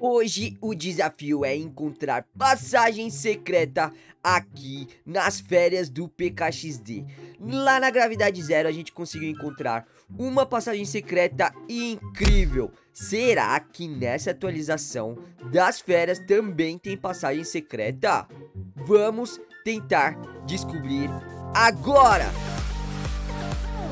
Hoje o desafio é encontrar passagem secreta aqui nas férias do PKXD. Lá na Gravidade Zero a gente conseguiu encontrar uma passagem secreta incrível. Será que nessa atualização das férias também tem passagem secreta? Vamos tentar descobrir agora!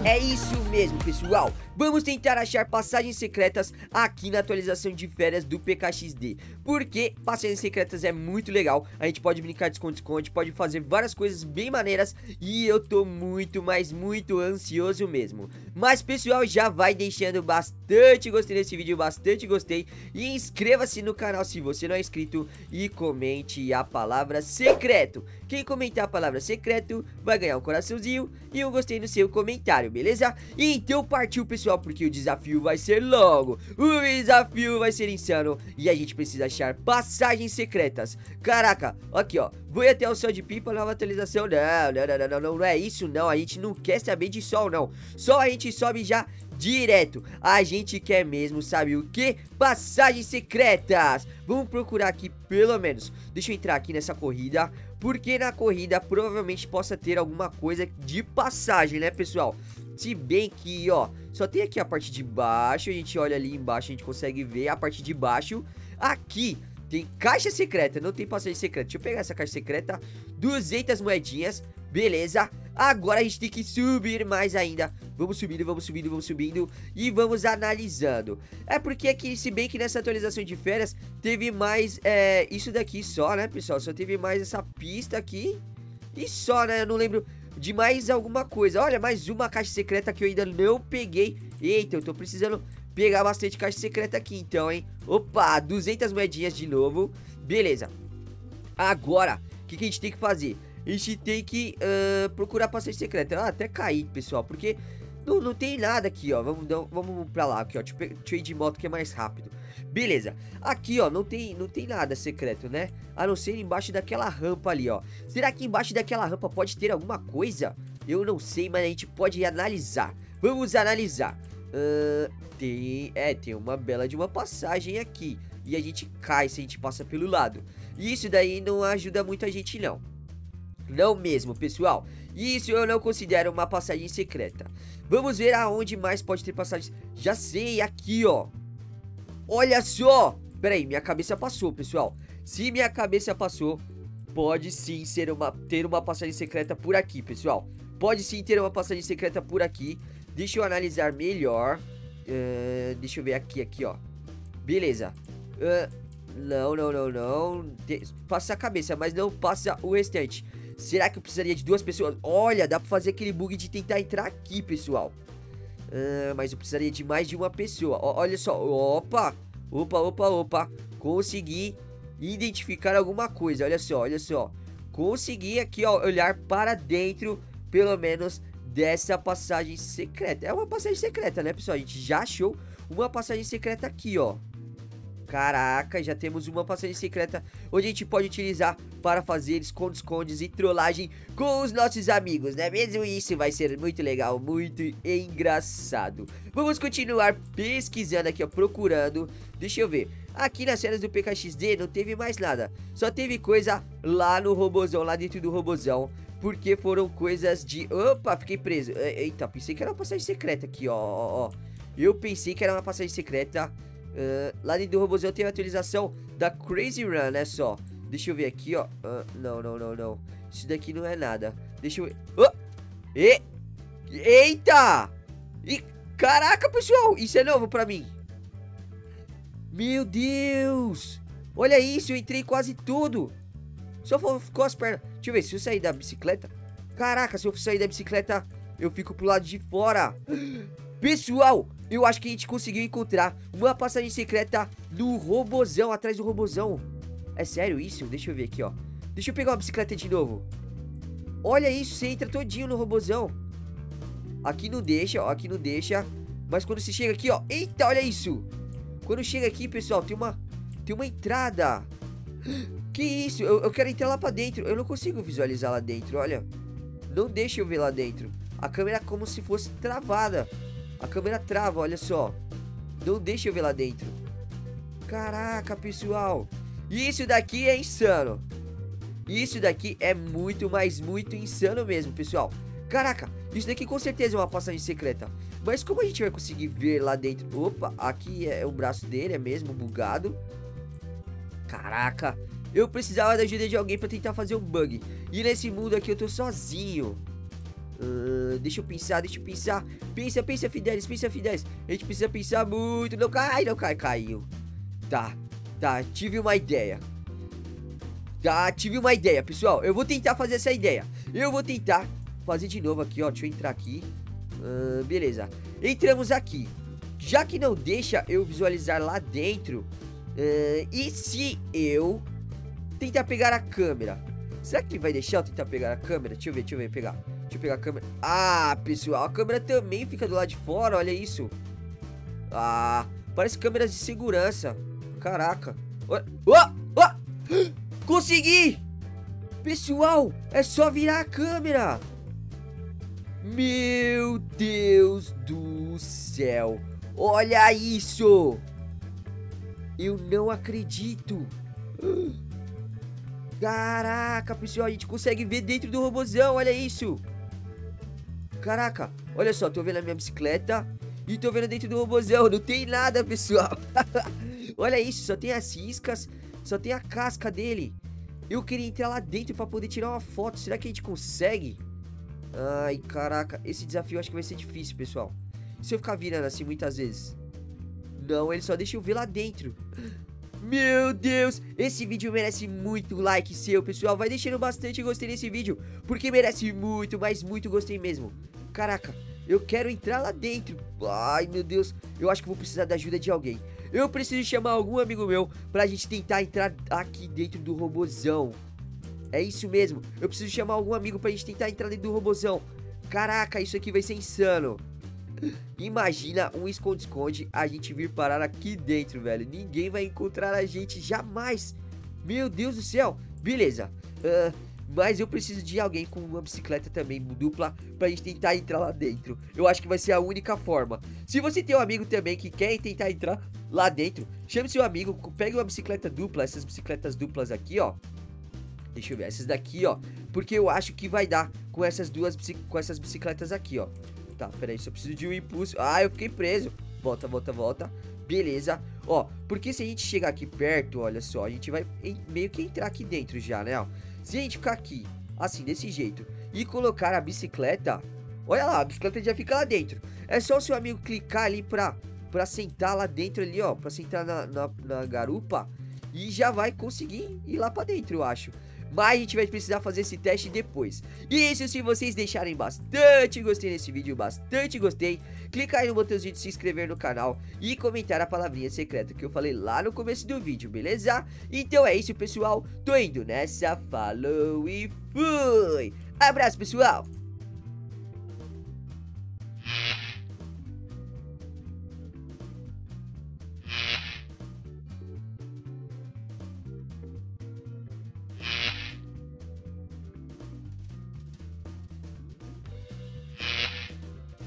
É isso mesmo, pessoal. Vamos tentar achar passagens secretas aqui na atualização de férias do PKXD. Porque passagens secretas é muito legal. A gente pode brincar de esconde-esconde, pode fazer várias coisas bem maneiras. E eu tô muito, mas muito ansioso mesmo. Mas, pessoal, já vai deixando bastante gostei nesse vídeo, bastante gostei. E inscreva-se no canal se você não é inscrito. E comente a palavra secreto. Quem comentar a palavra secreto vai ganhar um coraçãozinho e um gostei no seu comentário, beleza? Então partiu, pessoal pessoal, porque o desafio vai ser longo. O desafio vai ser insano. E a gente precisa achar passagens secretas. Caraca, aqui ó. Vou até o céu de pipa, nova atualização. Não, não, não, não, não, não é isso não. A gente não quer saber de sol, não. Só a gente sobe já direto. A gente quer mesmo, sabe o que? Passagens secretas. Vamos procurar aqui pelo menos. Deixa eu entrar aqui nessa corrida. Porque na corrida provavelmente possa ter alguma coisa de passagem, né, pessoal? Se bem que, ó, só tem aqui a parte de baixo, a gente olha ali embaixo, a gente consegue ver a parte de baixo. Aqui tem caixa secreta, não tem passagem secreta. Deixa eu pegar essa caixa secreta, 200 moedinhas, beleza. Agora a gente tem que subir mais ainda. Vamos subindo, vamos subindo, vamos subindo e vamos analisando. É porque aqui, se bem que nessa atualização de férias teve mais é, isso daqui só, né, pessoal? Só teve mais essa pista aqui e só, né? Eu não lembro de mais alguma coisa. Olha, mais uma caixa secreta que eu ainda não peguei. Eita, eu tô precisando pegar bastante caixa secreta aqui então, hein? Opa, 200 moedinhas de novo. Beleza. Agora, o que, que, a gente tem que fazer? A gente tem que uh, procurar passagem secreta. Ah, até cair, pessoal, porque não, não tem nada aqui, ó. Vamos, não, vamos pra lá, aqui, ó. Eu trade de moto que é mais rápido. Beleza. Aqui, ó, não tem, não tem nada secreto, né? A não ser embaixo daquela rampa ali, ó. Será que embaixo daquela rampa pode ter alguma coisa? Eu não sei, mas a gente pode analisar. Vamos analisar. Uh, tem, é, tem uma bela de uma passagem aqui. E a gente cai se a gente passa pelo lado. E isso daí não ajuda muito a gente, não. Não mesmo, pessoal. Isso eu não considero uma passagem secreta. Vamos ver aonde mais pode ter passagem. Já sei, aqui, ó. Olha só! Pera aí, minha cabeça passou, pessoal. Se minha cabeça passou, pode sim ser uma, ter uma passagem secreta por aqui, pessoal. Pode sim ter uma passagem secreta por aqui. Deixa eu analisar melhor. Uh, deixa eu ver aqui, aqui, ó. Beleza. Uh, não, não, não, não. De passa a cabeça, mas não passa o restante. Será que eu precisaria de duas pessoas? Olha, dá pra fazer aquele bug de tentar entrar aqui, pessoal. Uh, mas eu precisaria de mais de uma pessoa. O, olha só. Opa. Opa, opa, opa. Consegui identificar alguma coisa. Olha só, olha só. Consegui aqui, ó, olhar para dentro, pelo menos, dessa passagem secreta. É uma passagem secreta, né, pessoal? A gente já achou uma passagem secreta aqui, ó. Caraca, já temos uma passagem secreta onde a gente pode utilizar para fazer esconde-escondes e trollagem com os nossos amigos, né mesmo? Isso vai ser muito legal, muito engraçado. Vamos continuar pesquisando aqui, ó, procurando. Deixa eu ver. Aqui nas séries do PKXD não teve mais nada. Só teve coisa lá no robozão, lá dentro do robozão. Porque foram coisas de... Opa, fiquei preso. Eita, pensei que era uma passagem secreta aqui, ó. Eu pensei que era uma passagem secreta Uh, lá dentro do robôzão tem a atualização da Crazy Run, né só. Deixa eu ver aqui, ó. Uh, não, não, não, não. Isso daqui não é nada. Deixa eu ver. E... Eita! E... Caraca, pessoal! Isso é novo pra mim. Meu Deus! Olha isso, eu entrei quase tudo. Só ficou as pernas. Deixa eu ver, se eu sair da bicicleta... Caraca, se eu sair da bicicleta, eu fico pro lado de fora. Pessoal, eu acho que a gente conseguiu encontrar uma passagem secreta no robozão, atrás do robozão. É sério isso? Deixa eu ver aqui, ó. Deixa eu pegar uma bicicleta de novo. Olha isso, você entra todinho no robozão. Aqui não deixa, ó, aqui não deixa. Mas quando você chega aqui, ó. Eita, olha isso. Quando chega aqui, pessoal, tem uma, tem uma entrada. Que isso? Eu, eu quero entrar lá pra dentro. Eu não consigo visualizar lá dentro, olha. Não deixa eu ver lá dentro. A câmera é como se fosse travada. A câmera trava, olha só. Não deixa eu ver lá dentro. Caraca, pessoal. Isso daqui é insano. Isso daqui é muito, mas muito insano mesmo, pessoal. Caraca, isso daqui com certeza é uma passagem secreta. Mas como a gente vai conseguir ver lá dentro? Opa, aqui é o braço dele, é mesmo bugado. Caraca, eu precisava da ajuda de alguém pra tentar fazer um bug. E nesse mundo aqui eu tô sozinho. Uh, deixa eu pensar, deixa eu pensar. Pensa, pensa, Fidelis, pensa, Fidelis. A gente precisa pensar muito. Não cai, não cai, caiu. Tá, tá, tive uma ideia. Tá, tive uma ideia, pessoal. Eu vou tentar fazer essa ideia. Eu vou tentar fazer de novo aqui, ó. Deixa eu entrar aqui. Uh, beleza. Entramos aqui. Já que não deixa eu visualizar lá dentro. Uh, e se eu tentar pegar a câmera? Será que vai deixar eu tentar pegar a câmera? Deixa eu ver, deixa eu ver, pegar. Deixa eu pegar a câmera. Ah, pessoal, a câmera também fica do lado de fora, olha isso. Ah, parece câmeras de segurança. Caraca. Oh, oh, oh! Consegui! Pessoal, é só virar a câmera. Meu Deus do céu. Olha isso. Eu não acredito. Caraca, pessoal, a gente consegue ver dentro do robozão, olha isso. Caraca, olha só, tô vendo a minha bicicleta e tô vendo dentro do robozão, não tem nada, pessoal. olha isso, só tem as iscas, só tem a casca dele. Eu queria entrar lá dentro pra poder tirar uma foto, será que a gente consegue? Ai, caraca, esse desafio acho que vai ser difícil, pessoal. Se eu ficar virando assim muitas vezes. Não, ele só deixa eu ver lá dentro. Meu Deus, esse vídeo merece muito like seu, pessoal. Vai deixando bastante gostei nesse vídeo, porque merece muito, mas muito gostei mesmo. Caraca, eu quero entrar lá dentro. Ai, meu Deus, eu acho que vou precisar da ajuda de alguém. Eu preciso chamar algum amigo meu pra gente tentar entrar aqui dentro do robozão. É isso mesmo, eu preciso chamar algum amigo pra gente tentar entrar dentro do robozão. Caraca, isso aqui vai ser insano. Imagina um esconde-esconde a gente vir parar aqui dentro, velho. Ninguém vai encontrar a gente jamais. Meu Deus do céu. Beleza. Uh, mas eu preciso de alguém com uma bicicleta também dupla pra gente tentar entrar lá dentro. Eu acho que vai ser a única forma. Se você tem um amigo também que quer tentar entrar lá dentro, chame seu amigo, pegue uma bicicleta dupla, essas bicicletas duplas aqui, ó. Deixa eu ver, essas daqui, ó. Porque eu acho que vai dar com essas duas, com essas bicicletas aqui, ó. Tá, peraí, só preciso de um impulso. Ah, eu fiquei preso. Volta, volta, volta. Beleza. Ó, porque se a gente chegar aqui perto, olha só, a gente vai meio que entrar aqui dentro já, né, ó. Se a gente ficar aqui, assim, desse jeito, e colocar a bicicleta, olha lá, a bicicleta já fica lá dentro. É só o seu amigo clicar ali pra, pra sentar lá dentro ali, ó, pra sentar na, na, na garupa, e já vai conseguir ir lá pra dentro, eu acho mas a gente vai precisar fazer esse teste depois. E isso se vocês deixarem bastante gostei nesse vídeo, bastante gostei, clica aí no botãozinho de se inscrever no canal e comentar a palavrinha secreta que eu falei lá no começo do vídeo, beleza? Então é isso, pessoal, tô indo nessa, falou e fui! Abraço, pessoal!